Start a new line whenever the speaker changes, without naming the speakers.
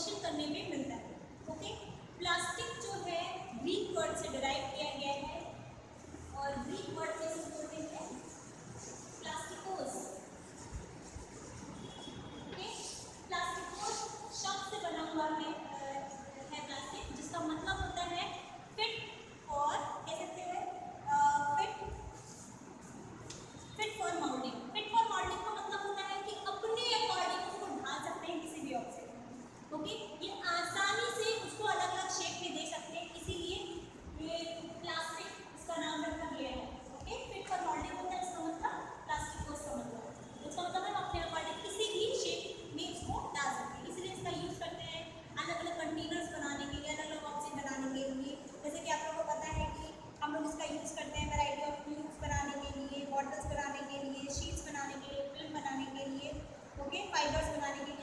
Denomination करने में मिलता है। ओके प्लास्टिक जो है ग्रीक वर्ड से डिराइव किया गया है और ग्रीक वर्ड से है। फाइबर्स बनाने की